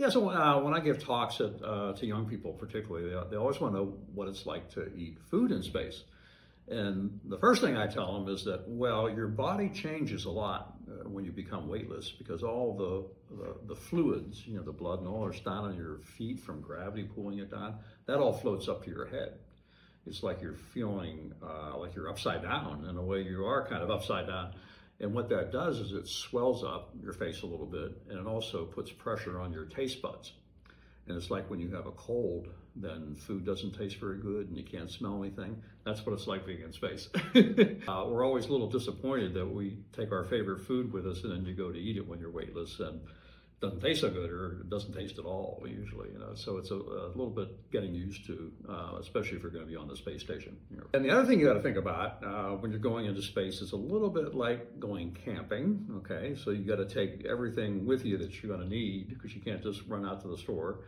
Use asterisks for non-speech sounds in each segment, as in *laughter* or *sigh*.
Yeah, so uh, when I give talks at, uh, to young people, particularly, they, they always want to know what it's like to eat food in space. And the first thing I tell them is that, well, your body changes a lot uh, when you become weightless because all the, the, the, fluids, you know, the blood and all are down on your feet from gravity pulling it down. That all floats up to your head. It's like you're feeling uh, like you're upside down in a way you are kind of upside down. And what that does is it swells up your face a little bit and it also puts pressure on your taste buds. And it's like when you have a cold, then food doesn't taste very good and you can't smell anything. That's what it's like being in space. *laughs* uh, we're always a little disappointed that we take our favorite food with us and then you go to eat it when you're weightless. And doesn't taste so good or it doesn't taste at all usually you know. So it's a, a little bit getting used to uh, especially if you're going to be on the space station. You know. and the other thing you got to think about uh, when you're going into space is a little bit like going camping okay? So you got to take everything with you that you're going to need because you can't just run out to the store.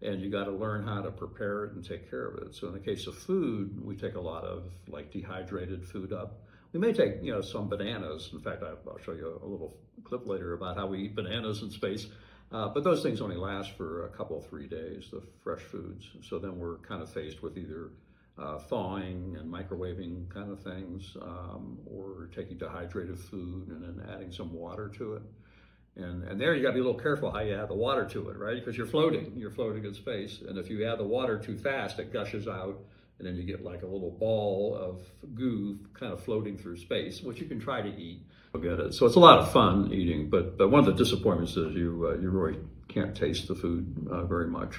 And you got to learn how to prepare it and take care of it. So in the case of food we take a lot of like dehydrated food up we may take, you know, some bananas. In fact, I'll show you a little clip later about how we eat bananas in space. Uh, but those things only last for a couple, three days, the fresh foods. So then we're kind of faced with either uh, thawing and microwaving kind of things, um, or taking dehydrated food and then adding some water to it. And, and there you got to be a little careful how you add the water to it, right? Because you're floating, you're floating in space. And if you add the water too fast, it gushes out and then you get like a little ball of goo kind of floating through space, which you can try to eat. Get it. So it's a lot of fun eating, but but one of the disappointments is you uh, you really can't taste the food uh, very much.